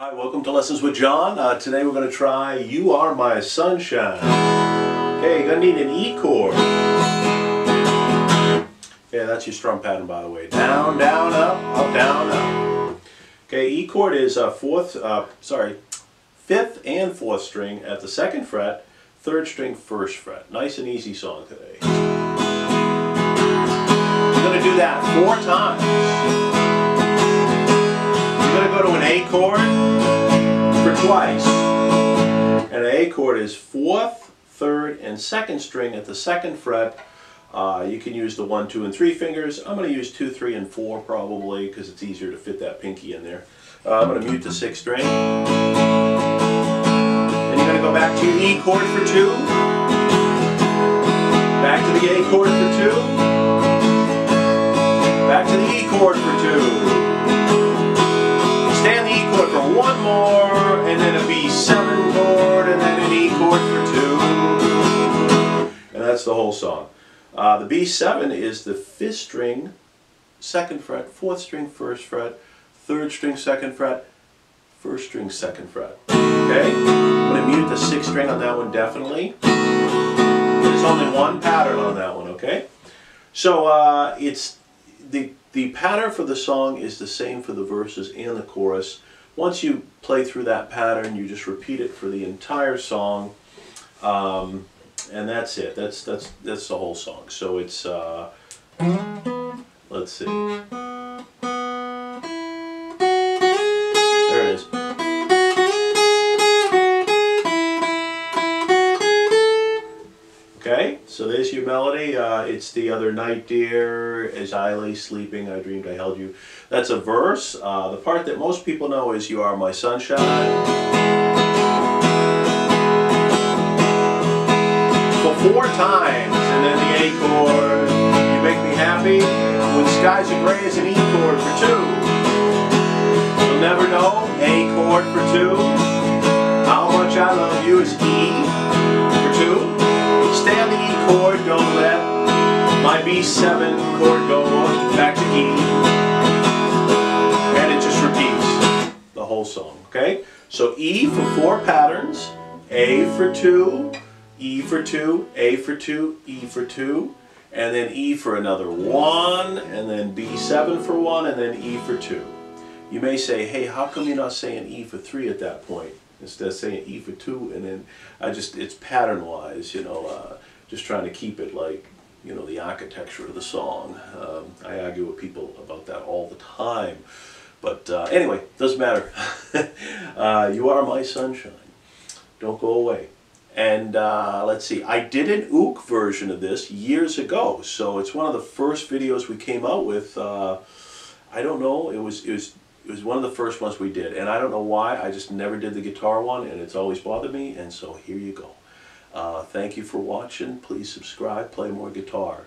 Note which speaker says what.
Speaker 1: Hi, welcome to Lessons with John. Uh, today we're going to try You Are My Sunshine. Okay, you're going to need an E chord. Yeah, that's your strum pattern by the way. Down, down, up, up, down, up. Okay, E chord is uh, fourth, uh, sorry, fifth and fourth string at the second fret, third string, first fret. Nice and easy song today. You're going to do that four times. You're going to go to an A chord twice. And an A chord is fourth, third, and second string at the second fret. Uh, you can use the one, two, and three fingers. I'm going to use two, three, and four probably because it's easier to fit that pinky in there. Uh, I'm going to mute the sixth string. Then you're going to go back to your E chord for two. Back to the A chord for two. Back to the E chord for song. Uh, the B7 is the fifth string, second fret, fourth string, first fret, third string, second fret, first string, second fret. Okay? I'm going to mute the sixth string on that one definitely. There's only one pattern on that one, okay? So uh, it's the the pattern for the song is the same for the verses and the chorus. Once you play through that pattern, you just repeat it for the entire song, um, and that's it. That's that's that's the whole song. So it's uh, let's see. There it is. Okay, so there's your melody. Uh, it's the other night, dear, as I lay sleeping, I dreamed I held you. That's a verse. Uh, the part that most people know is You Are My Sunshine. When skies are gray is an E chord for two. You'll never know. A chord for two. How much I love you is E for two. Stay on the E chord, don't let my B7 chord go back to E. And it just repeats the whole song, okay? So E for four patterns, A for two, E for two, A for two, E for two, and then E for another one, and then B7 for one, and then E for two. You may say, hey, how come you're not saying E for three at that point? Instead of saying E for two, and then I just, it's pattern wise, you know, uh, just trying to keep it like, you know, the architecture of the song. Um, I argue with people about that all the time. But uh, anyway, doesn't matter. uh, you are my sunshine. Don't go away. And uh, let's see, I did an uke version of this years ago. So it's one of the first videos we came out with. Uh, I don't know, it was, it was it was one of the first ones we did, and I don't know why, I just never did the guitar one, and it's always bothered me, and so here you go. Uh, thank you for watching. Please subscribe, play more guitar.